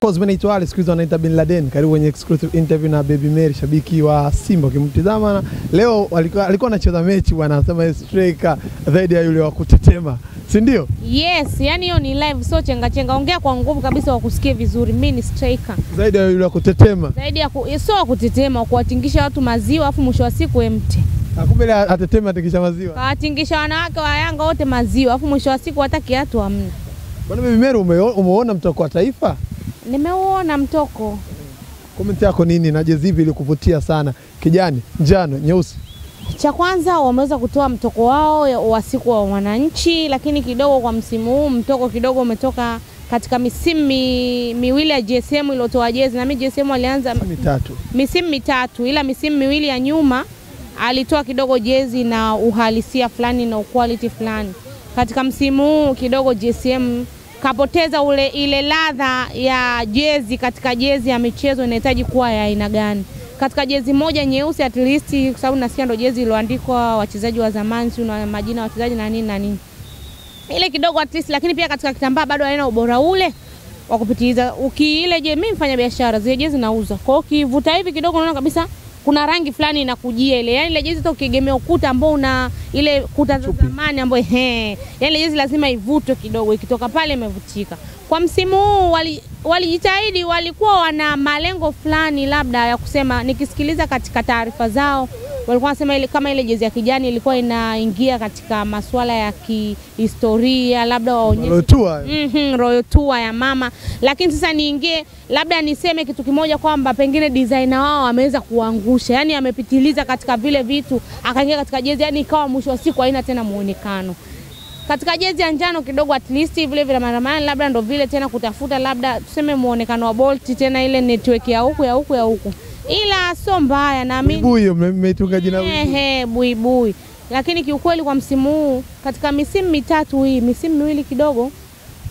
course mimi naitwa Ali, siku hizi wanaita Bin Laden. Karibu kwenye exclusive interview na Baby Mary, shabiki wa Simba. Ukimtizama na leo alikuwa alikuwa anacheza mechi bwana, anasema striker zaidi ya yule wa kutetema, si ndio? Yes, yani hiyo ni live, sio chenga chenga. Ongea kwa nguvu kabisa, wakusikie vizuri. Mimi ni striker Zaidi ya yule wa kutetema. zaidi ya ku, sio wa kutetema, kuwatingisha watu maziwa, afu mwisho wa siku emte Kumbe atetema atingisha maziwa. kawatingisha wanawake wa Yanga wote maziwa, afu mwisho wa siku hata kiatu hamna. Bwana Baby Mary, umeona mtoko wa taifa? Nimeuona mtoko Komenti yako nini na jezi hivi ilikuvutia sana? Kijani, njano, nyeusi. cha kwanza wameweza kutoa mtoko wao wa siku wa wananchi, lakini kidogo kwa msimu huu mtoko kidogo umetoka katika misimu mi, miwili ya GSM iliyotoa jezi, na mimi GSM alianza Mitatu. misimu mitatu, ila misimu miwili ya nyuma alitoa kidogo jezi na uhalisia fulani na quality fulani. Katika msimu huu kidogo GSM kapoteza ule ile ladha ya jezi katika jezi ya michezo inahitaji kuwa ya aina gani? Katika jezi moja nyeusi at least, kwa sababu nasikia ndo jezi iliyoandikwa wachezaji wa zamani, si na majina wachezaji na nini na nini ile kidogo at least, lakini pia katika kitambaa bado haina ubora ule wa kupitiliza. Ukiile je, mimi mfanya biashara zile jezi nauza, kwa hiyo ukivuta hivi kidogo unaona kabisa kuna rangi fulani inakujia ile, yani ile jezi hata ukiegemea ukuta ambao una ile kuta za zamani ambayo he, yani ile jezi lazima ivutwe kidogo, ikitoka pale imevutika. Kwa msimu huu walijitahidi, wali walijitahidi, walikuwa wana malengo fulani labda ya kusema, nikisikiliza katika taarifa zao walikuwa wanasema ile kama ile jezi ya kijani ilikuwa inaingia katika masuala ya kihistoria, labda waonyeshe mm Mhm, royal tour ya mama, lakini sasa niingie labda niseme kitu kimoja kwamba pengine designer wao ameweza kuangusha, yani amepitiliza katika vile vitu, akaingia katika jezi, yani ikawa mwisho wa siku haina tena muonekano. Katika jezi ya njano kidogo at least vile vile maramani, labda ndo vile tena kutafuta labda tuseme muonekano wa Bolt tena ile network ya huku ya huku ya huku, ila sio mbaya, naamini Buibui, hiyo mmeitunga jina. Ehe, buibui. Lakini kiukweli kwa msimu huu katika misimu mitatu hii, misimu miwili kidogo,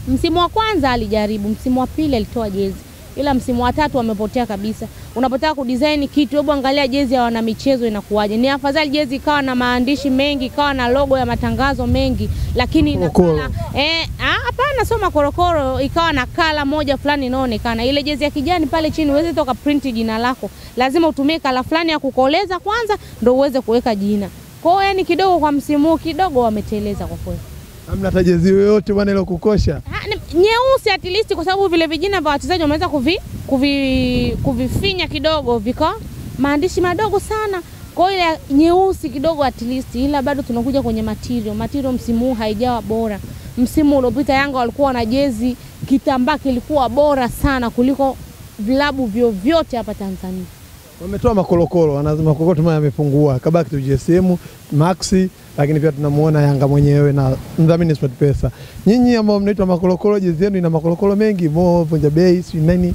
msimu wa kwanza alijaribu, msimu wa pili alitoa jezi, ila msimu wa tatu wamepotea kabisa. Unapotaka kudesign kitu, hebu angalia jezi ya wanamichezo inakuwaje. Ni afadhali jezi ikawa na maandishi mengi, ikawa na logo ya matangazo mengi, lakini ina kala eh, ah, hapana, sio makorokoro, ikawa na kala moja fulani inaonekana. Ile jezi ya kijani pale chini uweze toka print jina lako, lazima utumie kala fulani ya kukoleza kwanza, ndio uweze kuweka jina. Kwa hiyo yani kidogo kwa msimu kidogo wameteleza kwa kweli. Hamna hata jezi yoyote bwana ile kukosha. Nyeusi at least kwa sababu vile vijina vya wachezaji wameweza kuvi, kuvi, kuvifinya kidogo viko maandishi madogo sana. Kwa ile nyeusi kidogo at least, ila bado tunakuja kwenye material. Material msimu huu haijawa bora. Msimu uliopita Yanga walikuwa na jezi kitambaa kilikuwa bora sana kuliko vilabu vyovyote hapa Tanzania. Wametoa makorokoro, wanasema makorokoro yamepungua. Kabaki tu GSM, Maxi, lakini pia tunamuona Yanga mwenyewe na mdhamini SportPesa. Nyinyi ambao mnaitwa makorokoro, jezi yenu ina makorokoro mengi, Mo, Vunja Bei, si nani?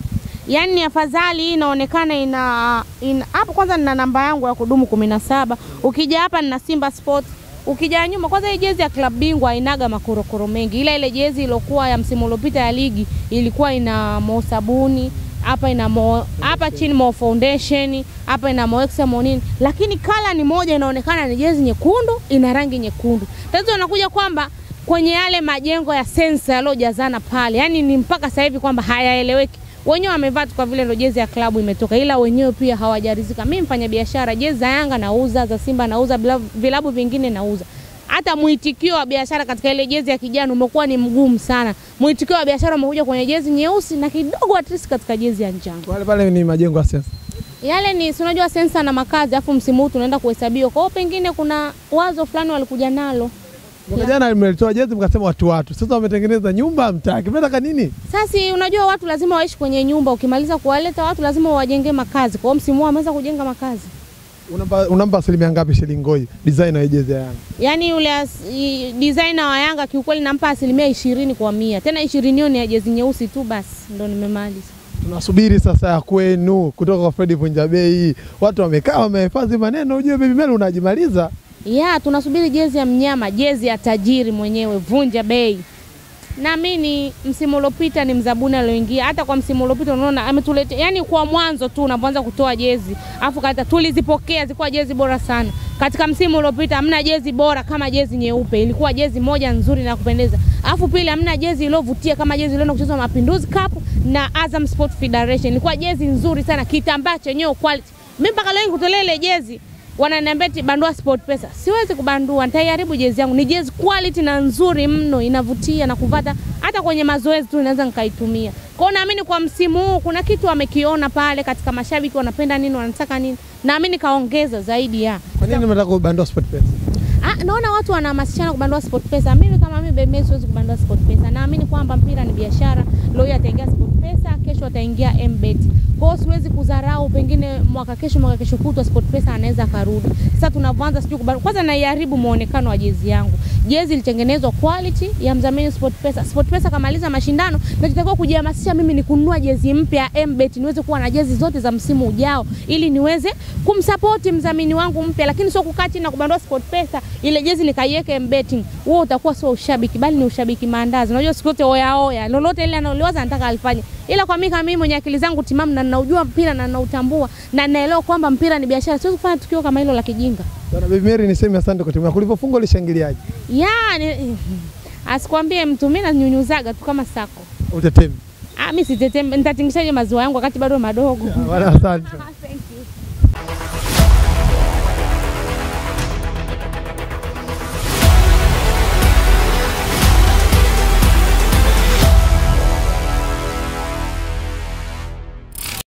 Yaani ni afadhali inaonekana ina ina- hapo. Kwanza nina namba yangu ya kudumu kumi na saba. Ukija hapa nina Simba Sports. Ukija nyuma, kwanza hii jezi ya klabu bingwa inaga makorokoro mengi, ila ile jezi iliyokuwa ya msimu uliopita ya ligi ilikuwa ina Mo Sabuni hapa ina Mo, hapa chini Mo Foundation, hapa ina Mo Mo nini, lakini kala ni moja, inaonekana ni jezi nyekundu, ina rangi nyekundu. Tatizo inakuja kwamba kwenye yale majengo ya sensa yaliyojazana pale, yani ni mpaka sasa hivi kwamba hayaeleweki. Wenyewe wamevaa tu kwa vile ndo jezi ya klabu imetoka, ila wenyewe pia hawajarizika. Mimi mfanya biashara, jezi za Yanga nauza, za Simba nauza, vilabu vingine nauza. Hata mwitikio wa biashara katika ile jezi ya kijani umekuwa ni mgumu sana. Mwitikio wa biashara umekuja kwenye jezi nyeusi na kidogo at least katika jezi ya njano. Wale pale ni majengo ya sensa. Yale ni si unajua sensa na makazi, afu msimu huu tunaenda kuhesabiwa. Kwa hiyo pengine kuna wazo fulani walikuja nalo. Mwaka jana mlitoa jezi mkasema watu watu. Sasa wametengeneza nyumba mtaki. Mnataka nini? Sasa unajua watu lazima waishi kwenye nyumba. Ukimaliza kuwaleta watu lazima wajenge makazi. Kwa hiyo msimu huu ameweza kujenga makazi. Unampa unampa asilimia ngapi Shilingoi designer jezi ya Yanga? Yaani yule designer wa Yanga kiukweli nampa asilimia ishirini kwa mia. Tena ishirini hiyo ni ya jezi nyeusi tu basi ndo nimemaliza. Tunasubiri sasa ya kwenu kutoka kwa Fredi Vunja Bei. Watu wamekaa wamehifadhi maneno, ujue Baby Mel unajimaliza. Ya, tunasubiri jezi ya mnyama, jezi ya tajiri mwenyewe Vunja Bei. Naamini msimu uliopita ni mzabuni alioingia. Hata kwa msimu uliopita unaona ametuletea, yani kwa mwanzo tu unapoanza kutoa jezi afu kata tulizipokea, zilikuwa jezi bora sana. Katika msimu uliopita hamna jezi bora kama jezi nyeupe, ilikuwa jezi moja nzuri na kupendeza. Afu pili hamna jezi iliyovutia kama jezi iliyoenda kuchezwa Mapinduzi Cup na Azam Sport Federation, ilikuwa jezi nzuri sana, kitambaa chenyewe quality. Mimi mpaka leo nikutolea ile jezi wananiambia eti bandua Sport Pesa. Siwezi kubandua, nitaiharibu jezi yangu. Ni jezi quality na nzuri mno, inavutia na kuvata hata kwenye mazoezi tu naweza nikaitumia. Kwa hiyo naamini kwa msimu huu kuna kitu amekiona pale katika mashabiki, wanapenda nini, wanataka nini, naamini kaongeza zaidi ya Kwa nini mnataka kubandua sport pesa? Ah, naona watu wanahamasishana kubandua sport pesa. Mimi kama mimi Bebe siwezi kubandua sport pesa. Naamini kwamba mpira ni biashara. Leo ataingia sport pesa, kesho ataingia Mbet. Kwa hiyo siwezi kudharau, pengine mwaka kesho, mwaka kesho kutwa SportPesa anaweza akarudi. Sasa tunavyoanza sijui kubali, Kwanza naiharibu muonekano wa jezi yangu. Jezi ilitengenezwa quality ya mdhamini SportPesa. SportPesa kamaliza mashindano, nachotakiwa kujihamasisha mimi ni kununua jezi mpya ya Mbet niweze kuwa na jezi zote za msimu ujao ili niweze kumsapoti mdhamini wangu mpya, lakini sio kukaa chini na kubandua SportPesa ile jezi nikaiweke MBET. huo utakuwa sio ushabiki, bali ni ushabiki maandazi. Unajua siku zote oya oya, lolote ile analoliwaza nataka alifanye, ila kwa mimi kama mimi mwenye akili zangu timamu na ninaujua mpira na nautambua na naelewa kwamba mpira ni biashara, siwezi kufanya tukio kama hilo la kijinga. Bwana Baby Mary, niseme asante kwa timu yako. Ulipofunga ulishangiliaje? Yani asikwambie mtu, mimi nanyunyuzaga tu kama sako. Utetemi. Ah, mimi sitetemi, nitatingishaje maziwa yangu wakati bado madogo? Bwana asante.